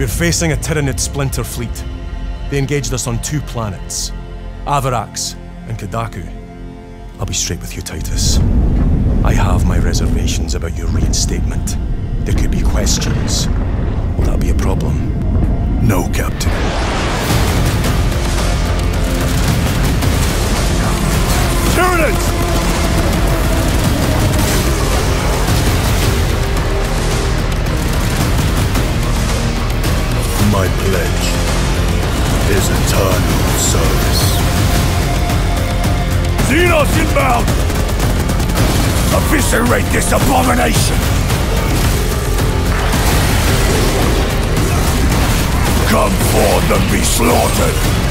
We're facing a Tyranid splinter fleet. They engaged us on two planets, Avarax and Kadaku. I'll be straight with you, Titus. I have my reservations about your reinstatement. There could be questions. My pledge is eternal service. Xenos inbound! Eviscerate this abomination! Come forth and be slaughtered!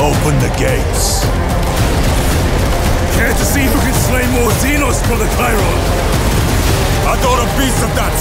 Open the gates. Care to see who can slay more Xenos, Brother Chairon? I thought a piece of that